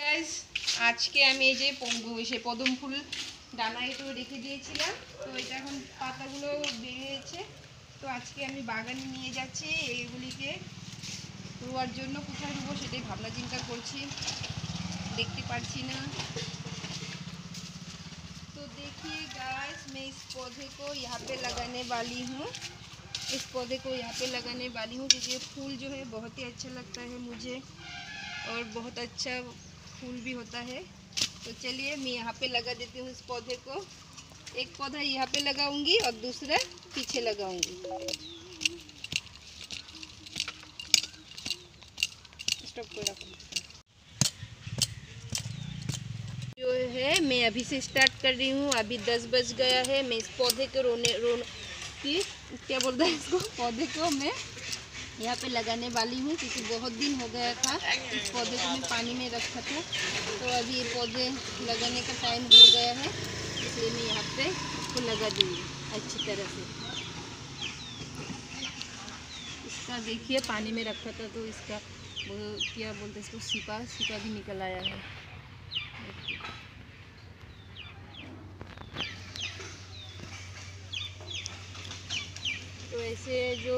Guys আজকে আমি এই যে পম- সে পদম ফুল ডানা একটু রেখে দিয়েছিলাম তো এটা এখন পাতাগুলো বেরিয়েছে তো আজকে আমি বাগানে নিয়ে যাচ্ছি এইগুলিকে রোয়ার জন্য কোথায় রুবো সেটাই ভাবনা চিন্তা করছি দেখতে পারছি না तो देखिए गाइस मैं इस पौधे को यहाँ पे लगाने वाली हूँ इस पौधे को यहाँ पे लगाने वाली हूँ क्योंकि ये फूल जो है बहुत ही अच्छा लगता है मुझे और बहुत अच्छा फूल भी होता है। तो चलिए मैं यहाँ पे लगा देती हूँ इस पौधे को। एक पौधा यहाँ पे लगाऊँगी और दूसरा पीछे लगाऊँगी। जो है, मैं अभी से स्टार्ट कर रही हूँ। अभी दस बज गया है। मैं इस पौधे को रोने, रोन, की क्या बोलता है इसको? पौधे को मैं यहाँ पे लगाने वाली हूँ क्योंकि बहुत दिन हो गया था। इस पौधे को मैं पानी में रखा था। तो अभी ये पौधे लगाने का टाइम हो गया है। इसलिए मैं यहाँ पे इसको लगा दूँगी अच्छी तरह से। इसका देखिए, पानी में रखा था तो इसका क्या बोलते हैं इसको, सिपा सिपा भी निकल आया है। तो ऐसे जो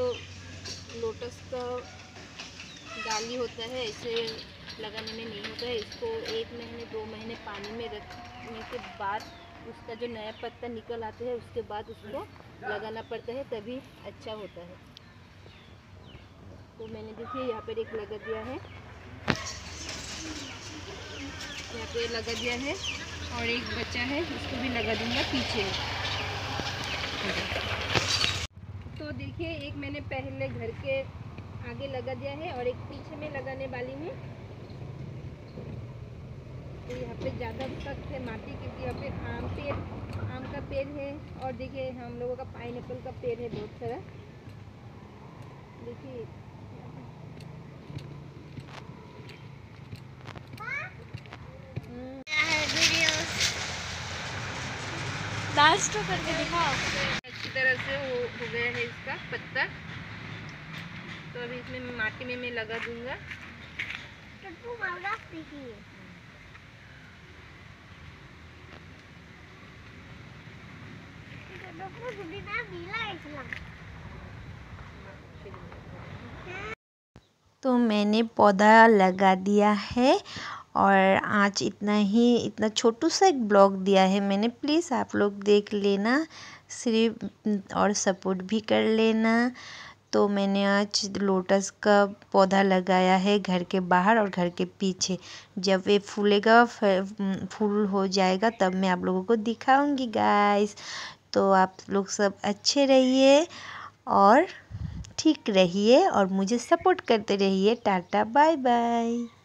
लोटस का डाली होता है, इसे लगाने में नहीं होता है। इसको एक महीने, दो महीने पानी में रखने के बाद उसका जो नया पत्ता निकल आता है, उसके बाद उसको लगाना पड़ता है, तभी अच्छा होता है। तो मैंने देखिए, यहाँ पर एक लगा दिया है। यहाँ पे लगा दिया है और एक बच्चा है, उसको भी लगा दूँगा पीछे। तो देखिए, एक मैंने पहले घर के आगे लगा दिया है और एक पीछे में लगाने वाली हूँ। तो यहाँ पे ज़्यादा सख्त है माटी क्योंकि यहाँ पे आम पेड़ आम का पेड़ है और देखिए, हम लोगों का पाइन का पेड़ है बहुत सारा। देखिए तो करके दिखाओ। अच्छी तरह से हो हो गया है इसका पत्ता। तो अभी इसमें माटी में मैं लगा दूँगा। तो मैंने पौधा लगा दिया है और आज इतना ही, इतना छोटू सा एक ब्लॉग दिया है मैंने। प्लीज़ आप लोग देख लेना, सिर्फ़ और सपोर्ट भी कर लेना। तो मैंने आज लोटस का पौधा लगाया है घर के बाहर और घर के पीछे। जब ये फूलेगा फूल हो जाएगा, तब मैं आप लोगों को दिखाऊँगी गाइस तो आप लोग सब अच्छे रहिए और ठीक रहिए और मुझे सपोर्ट करते रहिए। Tata bye bye